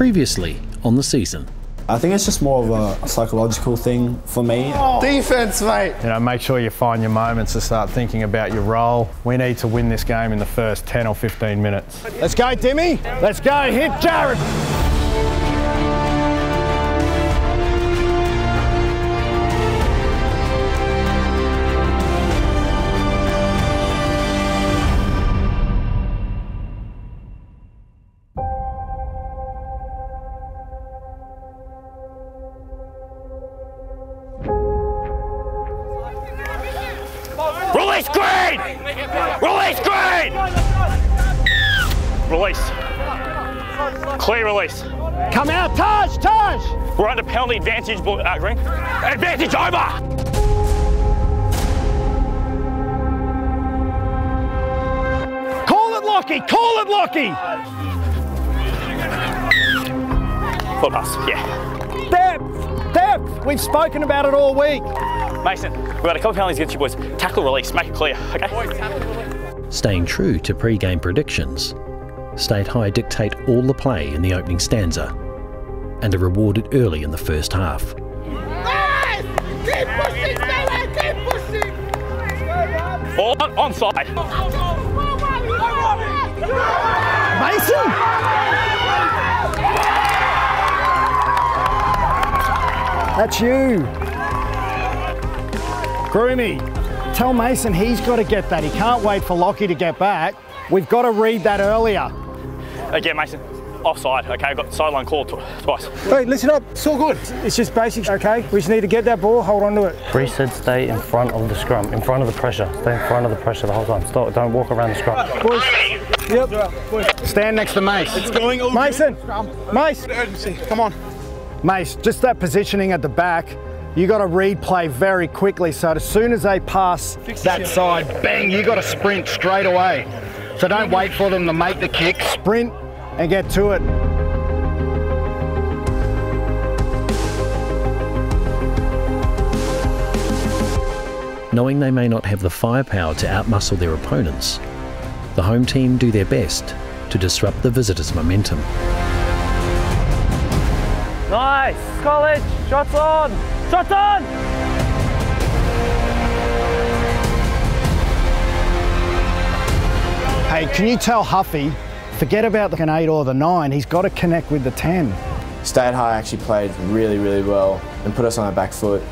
Previously on the season. I think it's just more of a psychological thing for me. Defense, mate. You know, make sure you find your moments to start thinking about your role. We need to win this game in the first 10 or 15 minutes. Let's go, Timmy. Let's go. Hit Jared. Release green! Release green! Release. Clear release. Come out, Taj, Taj. We're under penalty advantage, uh, green. Advantage over! Call it Lockie. Call it Lockie. Foot pass, yeah. Depth. Depth. We've spoken about it all week. Mason, we've got a couple of penalties against you boys. Tackle release, make it clear, okay? Boys, Staying true to pre-game predictions, State High dictate all the play in the opening stanza and are rewarded early in the first half. Nice! Keep pushing, Stella! Keep pushing! Ball on, onside. Mason. That's you. Groomy, tell Mason he's got to get that. He can't wait for Lockie to get back. We've got to read that earlier. Uh, Again, Mason. Offside, okay? I've got sideline call tw- twice. Hey, listen up. It's all good. It's just basics, okay? We just need to get that ball, hold on to it. Bree said stay in front of the scrum, in front of the pressure. Stay in front of the pressure the whole time. Stop, don't walk around the scrum. Boys, yep. Stand next to Mace. It's going over. Mason, Mace, Urgency. Come on. Mace, just that positioning at the back. You got to replay very quickly. So as soon as they pass that side, bang, you got to sprint straight away. So don't wait for them to make the kick. Sprint and get to it. Knowing they may not have the firepower to outmuscle their opponents, the home team do their best to disrupt the visitors' momentum. Nice! College! Shots on! Shots on! Hey, can you tell Huffy, forget about the 8 or the 9, he's got to connect with the 10. State High actually played really, really well and put us on our back foot.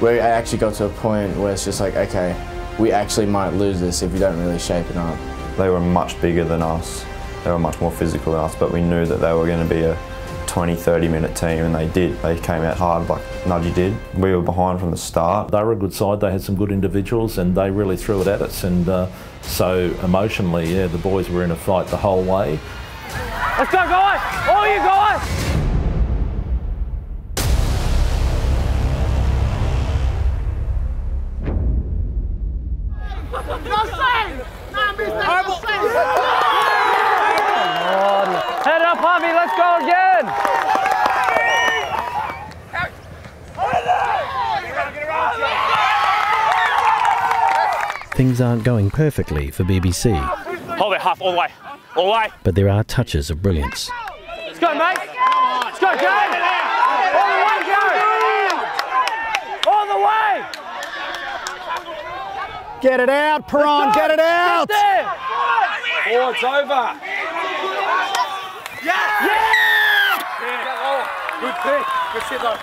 We actually got to a point where it's just like, okay, we actually might lose this if we don't really shape it up. They were much bigger than us. They were much more physical than us, but we knew that they were going to be a 20, 30 minute team, and they did. They came out hard like Nudgee did. We were behind from the start. They were a good side. They had some good individuals, and they really threw it at us. And uh, so emotionally, yeah, the boys were in a fight the whole way. Let's go, guys! All you guys! No save! Nah, miss that. No! Head up, Harvey, let's go again! Things aren't going perfectly for BBC, Hold it, half, all the way. All the way. but there are touches of brilliance. Let's go, mate. Let's go, go. All the way, go. All the way. Get it out, Peron, get it out! Oh, it's over. Good pick. Good shit, though.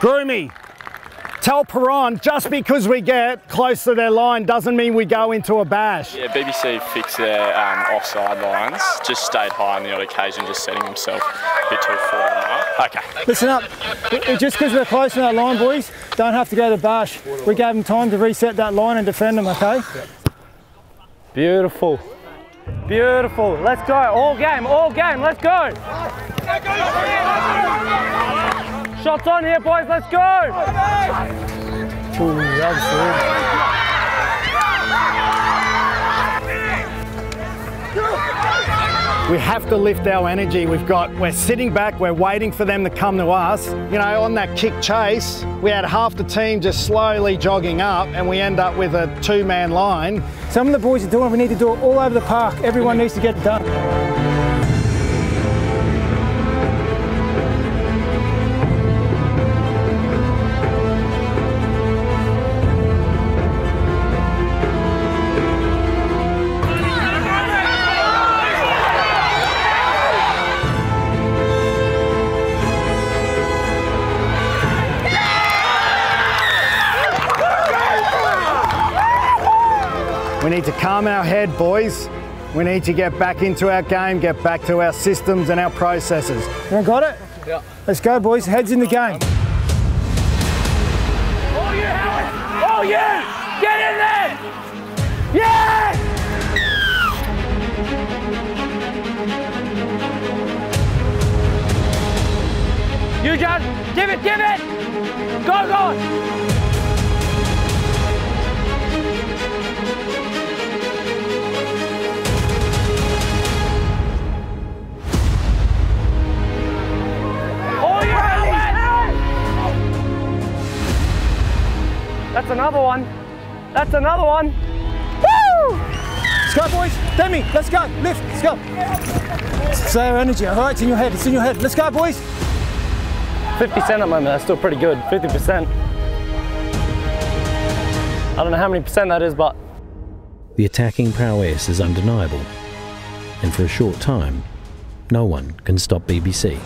Groomy, tell Peron, just because we get close to their line doesn't mean we go into a bash. Yeah, BBC fixed their um, offside lines, just stayed high on the odd occasion, just setting himself a bit too forward. on that. Okay. Listen up, just because we're close to that line, boys, don't have to go to the bash. We gave them time to reset that line and defend them, okay? Beautiful. Beautiful. Let's go. All game, all game. Let's go. Shots on here, boys. Let's go. Ooh, that was good. We have to lift our energy. We've got, we're sitting back, we're waiting for them to come to us. You know, on that kick chase, we had half the team just slowly jogging up and we end up with a two man line. Some of the boys are doing we need to do it all over the park. Everyone needs to get done. Need to calm our head, boys. We need to get back into our game, get back to our systems and our processes. You got it? Yeah. Let's go, boys. Heads in the game. Oh, you, Howarth! Oh, you! Get in there! Yeah! You, John! Give it, give it! Go, go! Another one. That's another one. Woo! Let's go, boys. Demi, let's go. Lift, let's go. It's our energy, all right? It's in your head. It's in your head. Let's go, boys. 50% at the moment, that's still pretty good. 50%. I don't know how many percent that is, but The attacking prowess is undeniable, and for a short time, no one can stop BBC.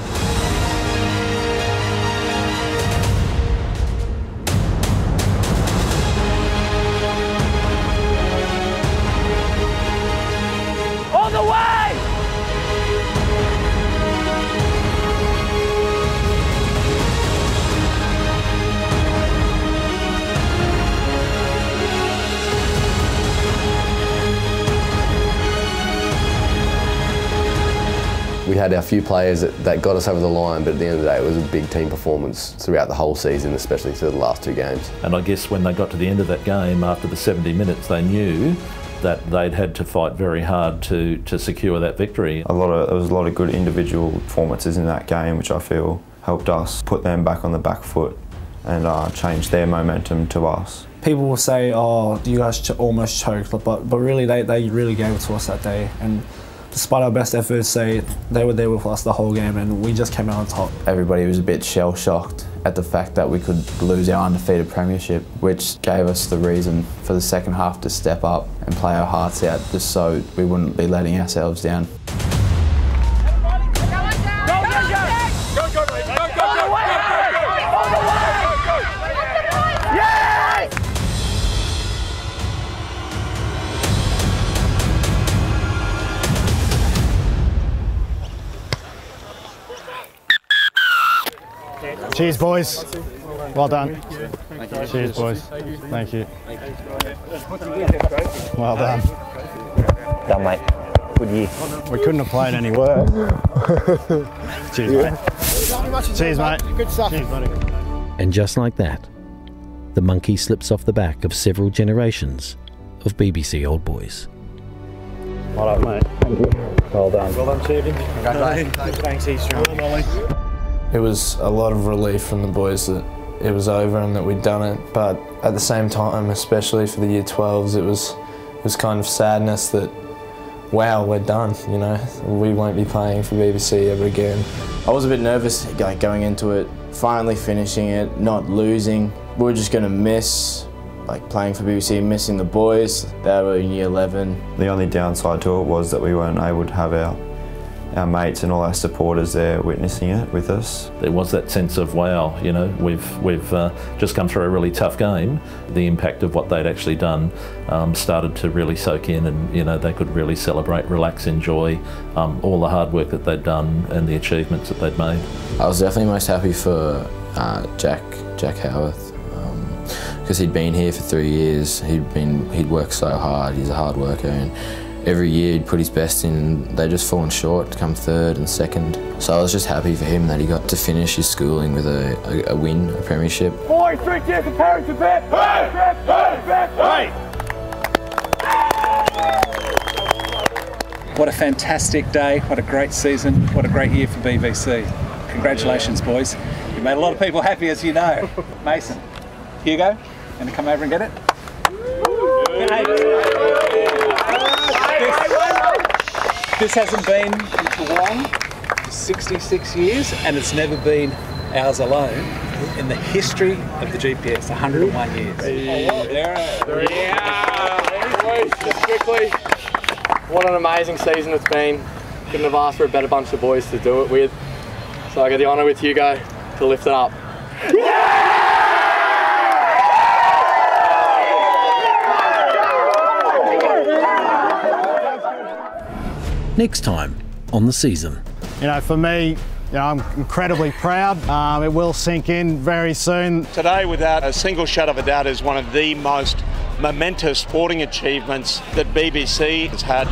We had our few players that, that got us over the line, but at the end of the day, it was a big team performance throughout the whole season, especially through the last two games. And I guess when they got to the end of that game, after the 70 minutes, they knew that they'd had to fight very hard to, to secure that victory. A lot of there was a lot of good individual performances in that game, which I feel helped us put them back on the back foot and uh, change their momentum to us. People will say, "Oh, you guys almost choked," but but really, they, they really gave it to us that day. And despite our best efforts, they they were there with us the whole game, and we just came out on top. Everybody was a bit shell shocked at the fact that we could lose our undefeated premiership, which gave us the reason for the second half to step up and play our hearts out just so we wouldn't be letting ourselves down. Cheers, boys. Well done. Cheers, boys. Thank you. Well done. Done, mate. Good year. We couldn't have played any worse. Cheers, mate. Cheers, mate. Good stuff. Cheers, buddy. And just like that, the monkey slips off the back of several generations of BBC old boys. Well done, mate. Thank you. Well done. Well done, Stephen. Congratulations. Thanks, Eastern. It was a lot of relief from the boys that it was over and that we'd done it, but at the same time, especially for the year 12s, it was it was kind of sadness that wow, we're done. You know, we won't be playing for BBC ever again. I was a bit nervous, like going into it, finally finishing it, not losing. We were just going to miss, like playing for BBC, missing the boys that were in year 11. The only downside to it was that we weren't able to have our our mates and all our supporters there witnessing it with us. There was that sense of wow, you know, we've we've uh, just come through a really tough game. The impact of what they'd actually done um, started to really soak in, and you know they could really celebrate, relax, enjoy um, all the hard work that they'd done and the achievements that they'd made. I was definitely most happy for uh, Jack Jack Howarth because he'd been here for three years. He'd been he'd worked so hard. He's a hard worker, and every year he'd put his best in. And they just fallen short to come third and second. So I was just happy for him that he got to finish his schooling with a, a, a win, a premiership. Boys, three cheers for Parents to bet. Hey! Hey! What a fantastic day. What a great season. What a great year for BBC. Congratulations, boys. You made a lot of people happy, as you know. Mason, Hugo, going to come over and get it? This, this hasn't been in Toowong for 66 years, and it's never been ours alone in the history of the GPS, 101 years. Just quickly, what an amazing season it's been. Couldn't have asked for a better bunch of boys to do it with. So I get the honour with Hugo to lift it up. Next time on the season. You know, for me, you know, I'm incredibly proud. Um, it will sink in very soon. Today, without a single shadow of a doubt, is one of the most momentous sporting achievements that BBC has had